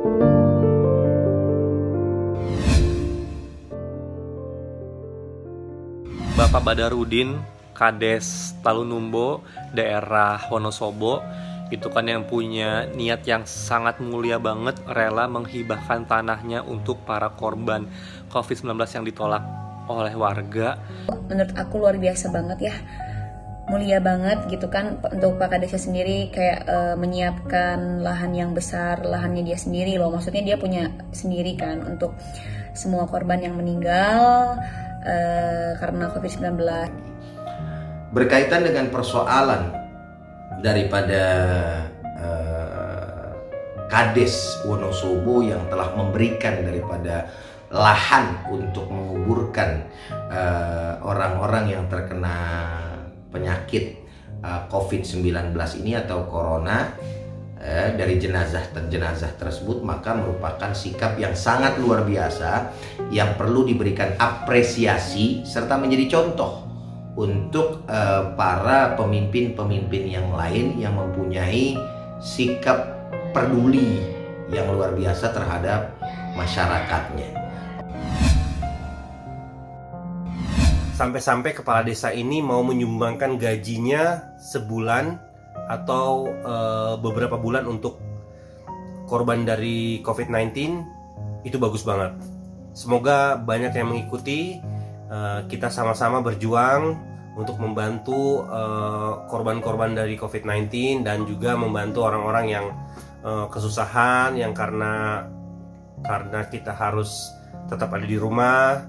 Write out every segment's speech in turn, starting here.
Bapak Badarudin, Kades Talunumbo, daerah Wonosobo, itu kan yang punya niat yang sangat mulia banget rela menghibahkan tanahnya untuk para korban COVID-19 yang ditolak oleh warga. Menurut aku luar biasa banget ya mulia banget gitu kan untuk Pak Kadesnya sendiri kayak uh, menyiapkan lahan yang besar lahannya dia sendiri loh. Maksudnya dia punya sendiri kan untuk semua korban yang meninggal uh, karena COVID-19 berkaitan dengan persoalan daripada uh, Kades Wonosobo yang telah memberikan daripada lahan untuk menguburkan orang-orang uh, yang terkena penyakit uh, COVID-19 ini atau corona eh, dari jenazah jenazah tersebut maka merupakan sikap yang sangat luar biasa yang perlu diberikan apresiasi serta menjadi contoh untuk uh, para pemimpin-pemimpin yang lain yang mempunyai sikap peduli yang luar biasa terhadap masyarakatnya. Sampai-sampai kepala desa ini mau menyumbangkan gajinya sebulan atau uh, beberapa bulan untuk korban dari COVID-19 itu bagus banget. Semoga banyak yang mengikuti. Uh, kita sama-sama berjuang untuk membantu eh, korban-korban dari COVID-19 dan juga membantu orang-orang yang uh, kesusahan yang karena karena kita harus tetap ada di rumah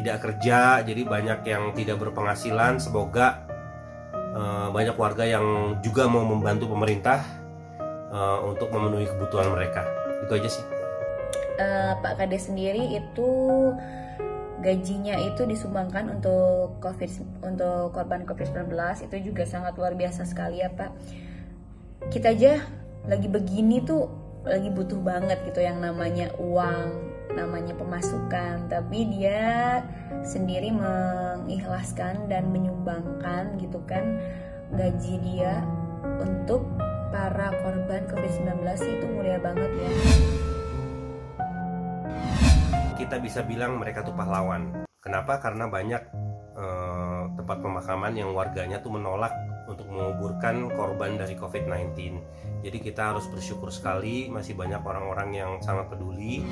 tidak kerja jadi banyak yang tidak berpenghasilan. Semoga uh, banyak warga yang juga mau membantu pemerintah uh, untuk memenuhi kebutuhan mereka. Itu aja sih. Uh, Pak Kade sendiri itu gajinya itu disumbangkan untuk covid untuk korban covid 19 itu juga sangat luar biasa sekali ya Pak. Kita aja lagi begini tuh lagi butuh banget gitu yang namanya uang namanya pemasukan tapi dia sendiri mengikhlaskan dan menyumbangkan gitu kan gaji dia untuk para korban COVID-19 itu mulia banget ya. Kita bisa bilang mereka tuh pahlawan. Kenapa? Karena banyak eh, tempat pemakaman yang warganya tuh menolak untuk menguburkan korban dari COVID-19 jadi kita harus bersyukur sekali masih banyak orang-orang yang sangat peduli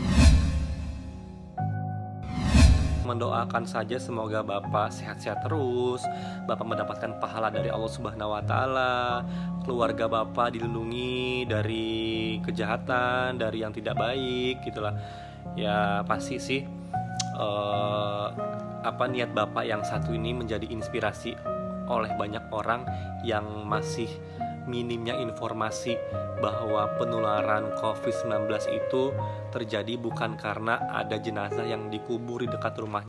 mendoakan saja semoga Bapak sehat-sehat terus, Bapak mendapatkan pahala dari Allah Subhanahu wa taala, keluarga Bapak dilindungi dari kejahatan, dari yang tidak baik gitulah. Ya pasti sih uh, apa niat Bapak yang satu ini menjadi inspirasi oleh banyak orang yang masih minimnya informasi bahwa penularan COVID-19 itu terjadi bukan karena ada jenazah yang dikubur di dekat rumah.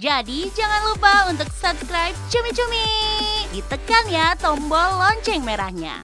Jadi jangan lupa untuk subscribe Cumi Cumi. Ditekan ya tombol lonceng merahnya.